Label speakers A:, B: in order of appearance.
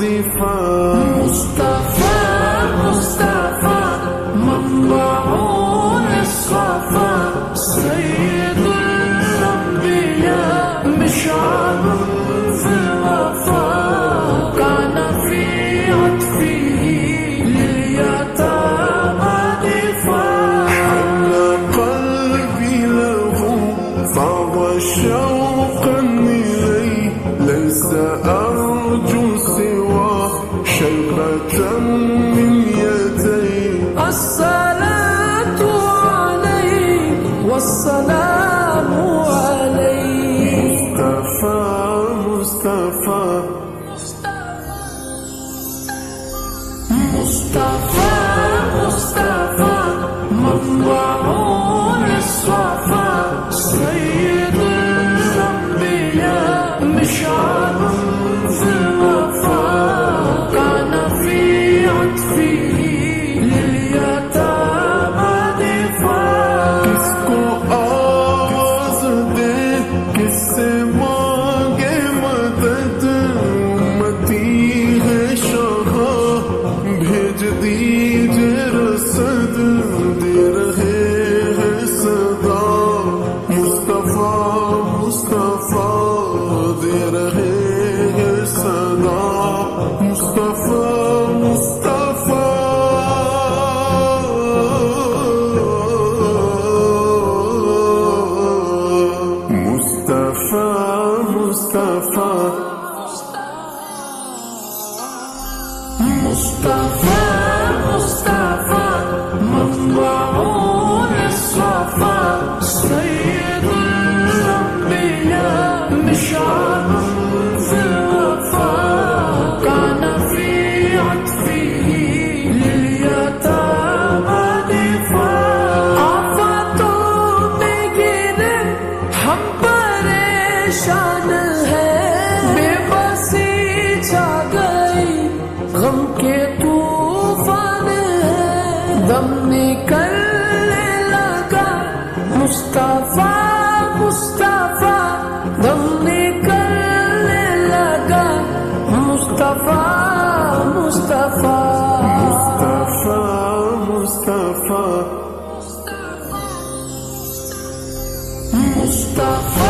A: ضفا
B: مصطفى مصطفى منبعون الصفا. سيد الأنبياء مشعل في الوفا. كان في عطفه لليتامى دفاع
A: على قلبي له فاض شوقا إليه ليس سوى شلقة من
B: الصلاة عليه والسلام عليه
A: مصطفى مصطفى
B: مصطفى عطفه
A: مصطفى.
B: مصطفى مصطفى مطلع الصفا. سيد الأنبياء مشعر في الوفا. كان في عطفه لليتامى دفاع. عفته بجنب حبره परेशान है। बेबसी जा गई गम के तूफ़ान है। दम निकलने लगा मुस्तफ़ा मुस्तफ़ा। दम निकलने लगा मुस्तफ़ा मुस्तफ़ा। मुस्तफ़ा
A: मुस्तफ़ा। मुस्तफ़ा।